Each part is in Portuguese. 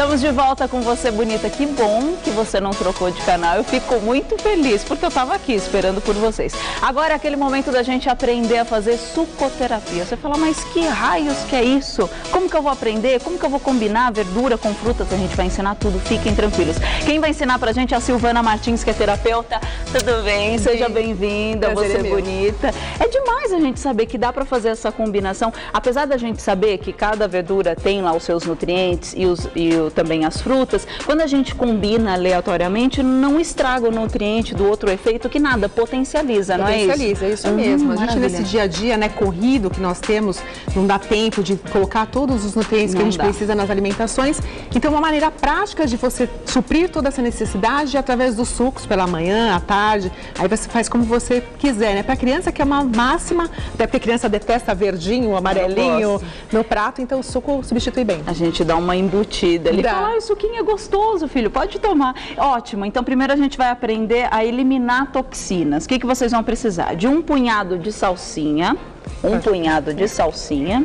Estamos de volta com você, bonita. Que bom que você não trocou de canal. Eu fico muito feliz porque eu estava aqui esperando por vocês. Agora é aquele momento da gente aprender a fazer sucoterapia. Você fala, mas que raios que é isso? Como que eu vou aprender? Como que eu vou combinar verdura com frutas? A gente vai ensinar tudo. Fiquem tranquilos. Quem vai ensinar pra gente é a Silvana Martins, que é terapeuta. Tudo bem? Seja bem-vinda. Você é bonita. É demais a gente saber que dá para fazer essa combinação. Apesar da gente saber que cada verdura tem lá os seus nutrientes e, os, e também as frutas, quando a gente combina aleatoriamente, não estraga o nutriente do outro efeito que nada, potencializa, não é isso? Potencializa, isso uhum, mesmo. A gente nesse dia a dia, né, corrido que nós temos, não dá tempo de colocar todos os nutrientes não que a gente dá. precisa nas alimentações. Então, uma maneira prática de você suprir toda essa necessidade é através dos sucos pela manhã, à tarde. Aí você faz como você quiser, né? Para criança que é uma máxima, até porque a criança detesta verdinho, amarelinho no prato, então o suco substitui bem. A gente dá uma embutida ele fala, ah, o suquinho é gostoso, filho, pode tomar. Ótimo, então primeiro a gente vai aprender a eliminar toxinas. O que, que vocês vão precisar? De um punhado de salsinha, um punhado de salsinha.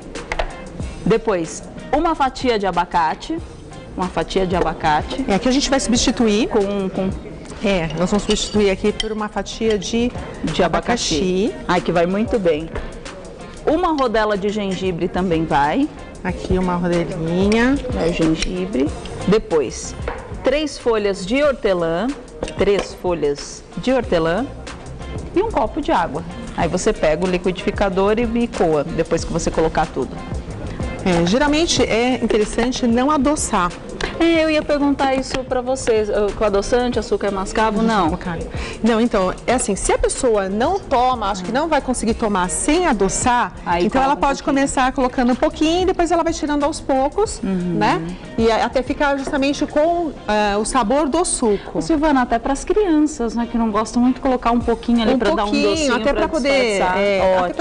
Depois, uma fatia de abacate, uma fatia de abacate. É, aqui a gente vai substituir com, com é, nós vamos substituir aqui por uma fatia de, de abacaxi. abacaxi. Ai, que vai muito bem. Uma rodela de gengibre também vai. Aqui uma rodelinha. É o gengibre. Depois, três folhas de hortelã. Três folhas de hortelã. E um copo de água. Aí você pega o liquidificador e coa, depois que você colocar tudo. É, geralmente é interessante não adoçar. É, eu ia perguntar isso para vocês, com adoçante, açúcar mascavo, não? Não, então, é assim, se a pessoa não toma, acho que não vai conseguir tomar sem adoçar, Aí então ela um pode pouquinho. começar colocando um pouquinho e depois ela vai tirando aos poucos, uhum. né? E até ficar justamente com uh, o sabor do suco. Silvana, até para as crianças, né, que não gostam muito, colocar um pouquinho ali um para dar um docinho até para poder, é,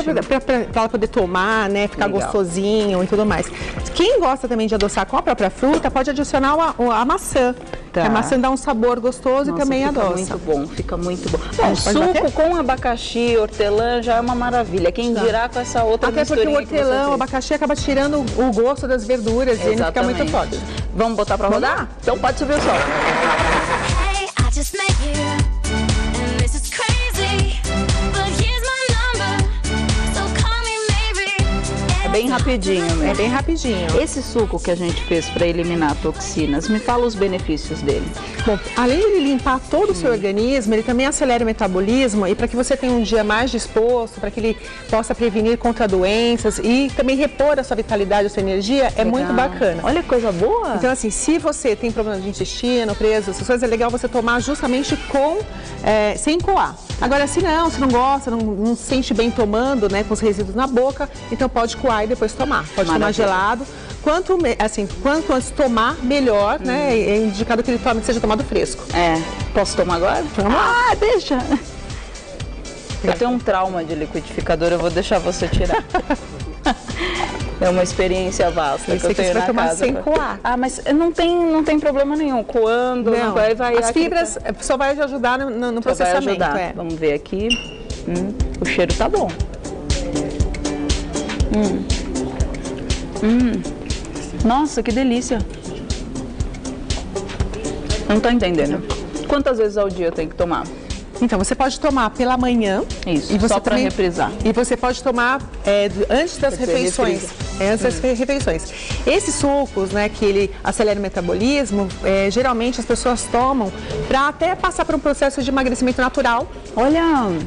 para ela poder tomar, né, ficar Legal. gostosinho e tudo mais. Quem gosta também de adoçar com a própria fruta, pode adicionar a, a maçã. Tá. A maçã dá um sabor gostoso Nossa, e também fica adoça. muito bom, fica muito bom. bom suco com abacaxi, hortelã já é uma maravilha. Quem tá. dirá com essa outra Até porque o hortelã, o abacaxi acaba tirando o gosto das verduras Exatamente. e ele fica muito forte. Vamos botar para rodar? Então pode subir o sol. Bem rapidinho mesmo. É bem rapidinho. Esse suco que a gente fez para eliminar toxinas, me fala os benefícios dele. Bom, além de ele limpar todo o seu organismo, ele também acelera o metabolismo e para que você tenha um dia mais disposto, para que ele possa prevenir contra doenças e também repor a sua vitalidade, a sua energia, é legal. muito bacana. Olha que coisa boa. Então, assim, se você tem problema de intestino, preso, essas coisas, é legal você tomar justamente com, é, sem coar. Agora, se não, se não gosta, não, não se sente bem tomando, né, com os resíduos na boca, então pode coar e depois tomar. Pode Maravilha. tomar gelado. Quanto, assim, quanto antes tomar, melhor, né? hum. né? É indicado que ele tome, seja tomado fresco. É. Posso tomar agora? Vamos ah, deixa. Eu tenho um trauma de liquidificador, eu vou deixar você tirar. É uma experiência vasta Isso que eu tenho que você vai tomar casa. sem coar. Ah, mas não tem, não tem problema nenhum. Coando, não, não vai, vai As fibras tá... só vai ajudar no, no, no processamento. Ajudar. É. Vamos ver aqui. Hum, o cheiro tá bom. Hum. Hum. Nossa, que delícia. Não tô entendendo. Quantas vezes ao dia tenho que tomar? Então, você pode tomar pela manhã. Isso, e você só para reprisar. E você pode tomar é, antes das refeições. É, antes das hum. refeições. Esses sucos, né, que ele acelera o metabolismo, é, geralmente as pessoas tomam para até passar por um processo de emagrecimento natural. Olha,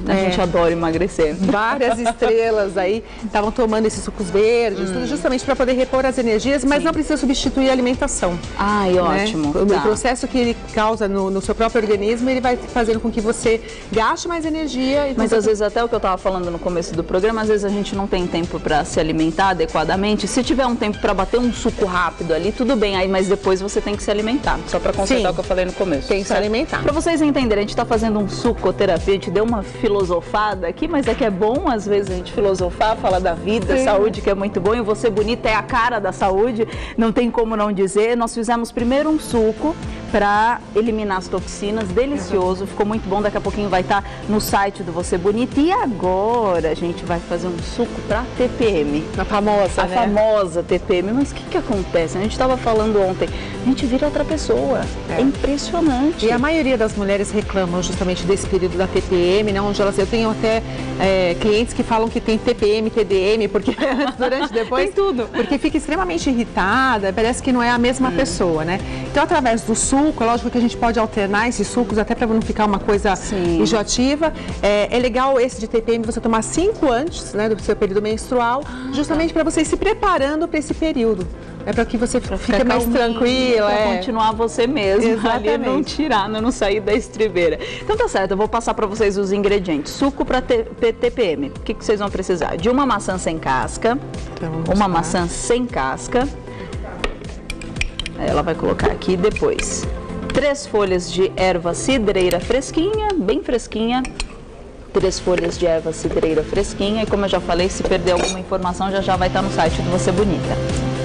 a é, gente adora emagrecer. Várias estrelas aí estavam tomando esses sucos verdes, hum. justamente para poder repor as energias, mas Sim. não precisa substituir a alimentação. Ai, né? ótimo. O tá. processo que ele causa no, no seu próprio organismo, ele vai fazendo com que você gaste mais energia. Mas às vezes até o que eu estava falando no começo do programa, às vezes a gente não tem tempo para se alimentar adequadamente. Se tiver um tempo para bater um suco rápido ali, tudo bem, aí, mas depois você tem que se alimentar. Só para consertar o que eu falei no começo. Tem que se alimentar. Para vocês entenderem, a gente está fazendo um sucoterapia, a gente deu uma filosofada aqui, mas é que é bom às vezes a gente filosofar, falar da vida, Sim. saúde, que é muito bom, e você bonita é a cara da saúde, não tem como não dizer. Nós fizemos primeiro um suco para eliminar as toxinas, delicioso, ficou muito bom, daqui a pouquinho vai estar tá no site do Você Bonita. E agora a gente vai fazer um suco para TPM. A famosa, A né? famosa TPM. Mas o que, que acontece? A gente estava falando ontem, gente vira outra pessoa. É. é. impressionante. E a maioria das mulheres reclamam justamente desse período da TPM, né? Onde elas, eu tenho até é, clientes que falam que tem TPM, TDM, porque durante depois. tem tudo. Porque fica extremamente irritada, parece que não é a mesma hum. pessoa, né? Então, através do suco, é lógico que a gente pode alternar esses sucos até para não ficar uma coisa Sim. enjoativa. É, é, legal esse de TPM você tomar cinco antes né, do seu período menstrual, ah, justamente tá. para você ir se preparando para esse período. É para que você pra fique mais tranquila. Para é. continuar você mesmo Exatamente. ali, não tirar, não sair da estribeira. Então tá certo, eu vou passar para vocês os ingredientes. Suco para TPM. O que, que vocês vão precisar? De uma maçã sem casca, então, uma maçã sem casca. Ela vai colocar aqui depois. Três folhas de erva cidreira fresquinha, bem fresquinha três folhas de erva cidreira fresquinha e como eu já falei, se perder alguma informação já já vai estar no site do Você Bonita.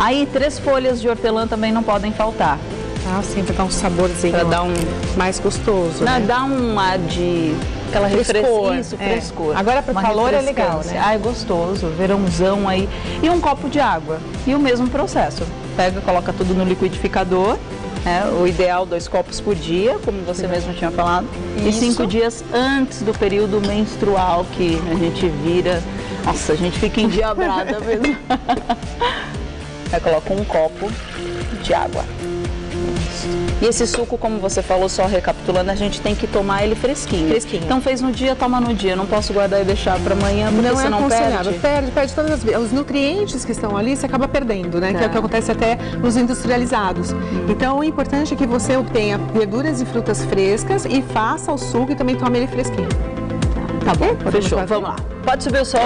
Aí, três folhas de hortelã também não podem faltar. Ah, sim, para dar um saborzinho pra dar um mais gostoso. Não, né? Dá um ar de aquela frescor. Isso, é. frescor. Agora para calor é legal, né? Ah, é gostoso, verãozão aí. E um copo de água. E o mesmo processo. Pega, coloca tudo no liquidificador. É, o ideal, dois copos por dia, como você sim. mesmo tinha falado. Isso. E cinco dias antes do período menstrual, que a gente vira... Nossa, a gente fica endiabrada mesmo. Aí coloca um copo de água. E esse suco, como você falou, só recapitulando, a gente tem que tomar ele fresquinho. Fresquinho. Então fez no dia, toma no dia. Não posso guardar e deixar para amanhã, porque não é senão perde. Perde, perde todas as. Os nutrientes que estão ali, você acaba perdendo, né? É. Que é o que acontece até nos industrializados. Hum. Então o importante é que você obtenha verduras e frutas frescas e faça o suco e também tome ele fresquinho. Tá bom? Fechou. Vamos lá. Pode subir o sol.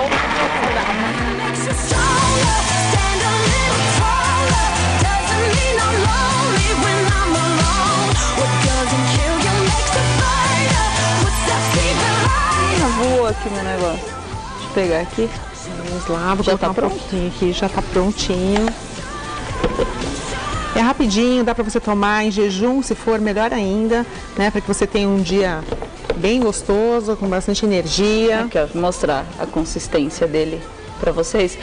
Aqui meu negócio. Deixa eu pegar aqui. Vamos lá, vou já tá um pouquinho aqui, já tá prontinho. É rapidinho, dá para você tomar em jejum, se for melhor ainda, né? Para que você tenha um dia bem gostoso, com bastante energia. Aqui, ó, vou mostrar a consistência dele para vocês.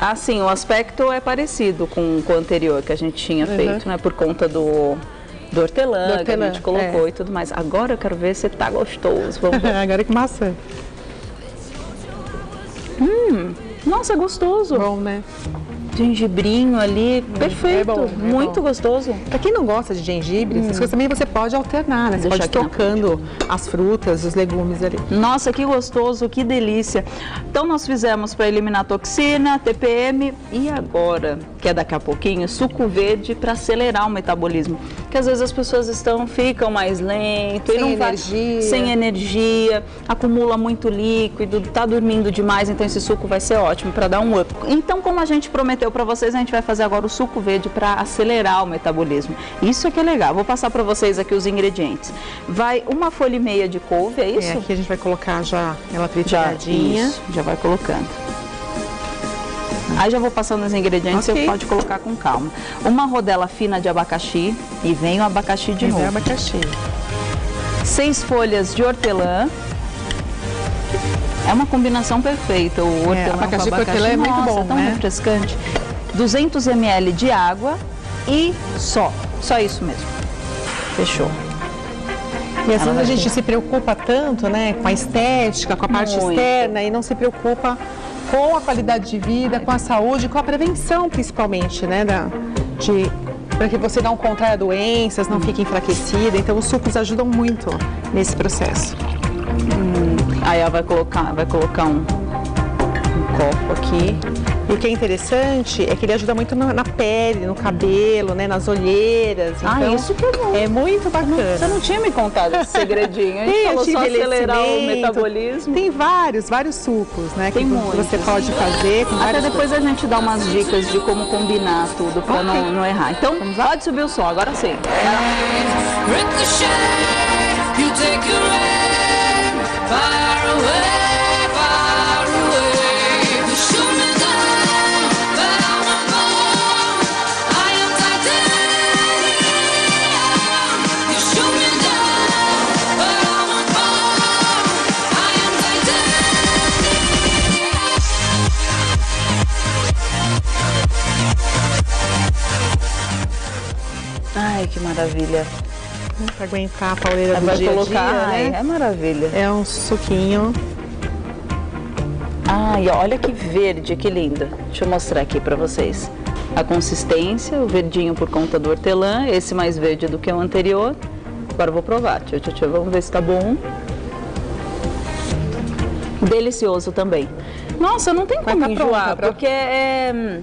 Assim, o aspecto é parecido com, com o anterior que a gente tinha uhum. feito, né? Por conta do, do hortelã, do hortelã que a gente colocou é. e tudo mais. Agora eu quero ver se tá gostoso. Agora que maçã. Nossa, é gostoso. Bom, né? gengibrinho ali, perfeito, é bom, é muito bom. gostoso. Para quem não gosta de gengibre, hum. essas coisas também você pode alternar, né? Você pode ir tocando as frutas, os legumes ali. Nossa, que gostoso, que delícia. Então nós fizemos para eliminar toxina, TPM e agora, que é daqui a pouquinho, suco verde para acelerar o metabolismo. Que às vezes as pessoas estão ficam mais lento, sem energia, sem energia, acumula muito líquido, tá dormindo demais, então esse suco vai ser ótimo para dar um up. Então, como a gente prometeu para vocês, a gente vai fazer agora o suco verde para acelerar o metabolismo. Isso é que é legal. Vou passar para vocês aqui os ingredientes. Vai uma folha e meia de couve, é isso? É, aqui a gente vai colocar já ela trituradinha. Já, isso, já vai colocando. Aí já vou passando os ingredientes, okay. você pode colocar com calma. Uma rodela fina de abacaxi e vem o abacaxi de e novo. Vem o abacaxi. Seis folhas de hortelã. É uma combinação perfeita, o hortelã é, abacaxi com abacaxi. hortelã é muito Nossa, bom, tão né? refrescante. 200 ml de água e só, só isso mesmo. Fechou. E às vezes a gente se preocupa tanto, né, com a estética, com a parte muito. externa e não se preocupa com a qualidade de vida, com a saúde, com a prevenção principalmente, né, da, de para que você não contraia doenças, não fique enfraquecida. Então os sucos ajudam muito nesse processo. Hum. Aí ela vai colocar, vai colocar um, um copo aqui. E o que é interessante é que ele ajuda muito na, na pele, no cabelo, né, nas olheiras. Ah, então, ah, isso que é bom. É muito bacana. Você não tinha me contado esse segredinho. A gente falou só acelerar o metabolismo. Tem vários, vários sucos, né? Tem que muitos. você pode fazer. Até depois coisas. a gente dá umas dicas de como combinar tudo para okay. não, não errar. Então, pode subir o som, agora sim. far away. Ai, que maravilha. Para aguentar a pauleira do vai dia colocar, dia, né? É maravilha. É um suquinho. Ai, olha que verde, que lindo. Deixa eu mostrar aqui para vocês. A consistência, o verdinho por conta do hortelã, esse mais verde do que o anterior. Agora eu vou provar. Vamos ver se tá bom. Delicioso também. Nossa, não tem como tá enjoar, pra... porque é,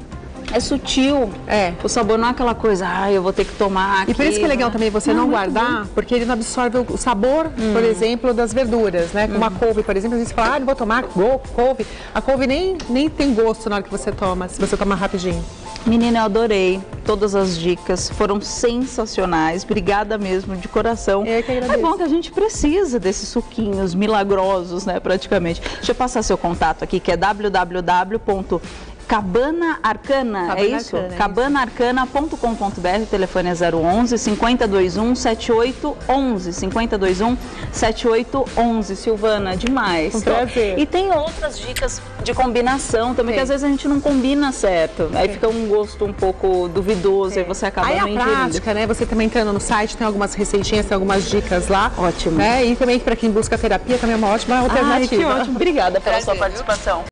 é sutil. É. O sabor não é aquela coisa, ah, eu vou ter que tomar aqui. E por isso que é legal também você não, não guardar, porque ele não absorve o sabor, hum. por exemplo, das verduras, né? Como hum. a couve, por exemplo, a gente fala, ah, vou tomar couve. A couve nem, nem tem gosto na hora que você toma, se você tomar rapidinho. Menina, eu adorei todas as dicas, foram sensacionais. Obrigada mesmo, de coração. Eu que agradeço. É bom que a gente precisa desses suquinhos milagrosos, né, praticamente. Deixa eu passar seu contato aqui, que é www Cabana Arcana, Cabana é isso? É Cabanaarcana.com.br, o telefone é 011 5021 7811. 5021 7811. Silvana, demais. Um prazer. E tem outras dicas de combinação também, Sim. que às vezes a gente não combina certo. Aí fica um gosto um pouco duvidoso, Sim. aí você acaba aí não a prática, né? Você também entrando no site, tem algumas receitinhas, tem algumas dicas lá. Ótimo. Né? E também para quem busca terapia, também é uma ótima alternativa. Ai, que ótimo. Obrigada pela prazer, sua participação.